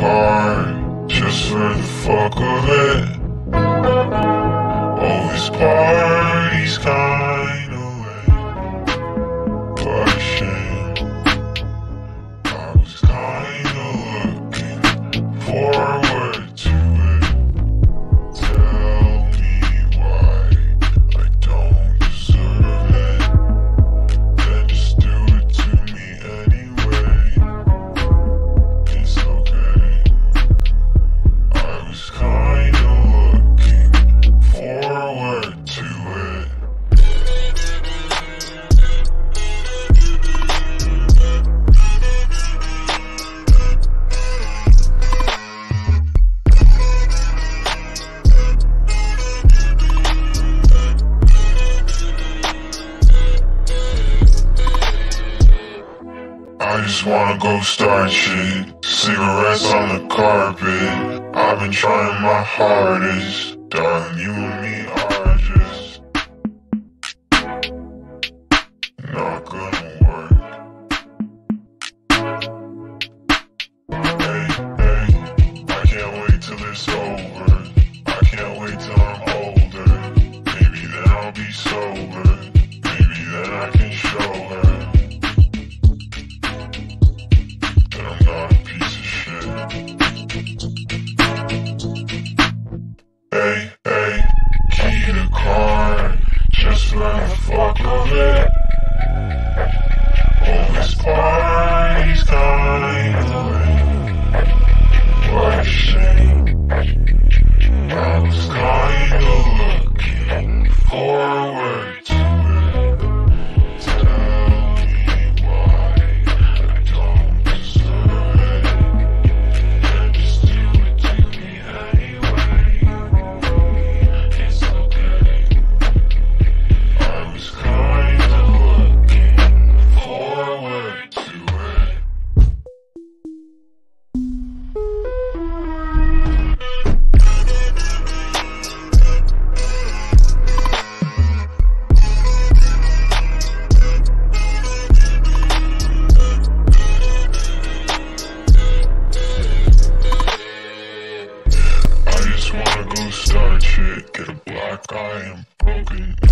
car just for the fuck of it. Oh, this party's kinda late. Pushing. I was kinda looking forward just wanna go start shit. Cigarettes on the carpet. I've been trying my hardest. Darling, you and me are just not gonna work. Hey, hey, I can't wait till it's over. I can't wait till I'm older. Maybe then I'll be sober. fuck of it. On this body. porn star chick, get a black eye and broken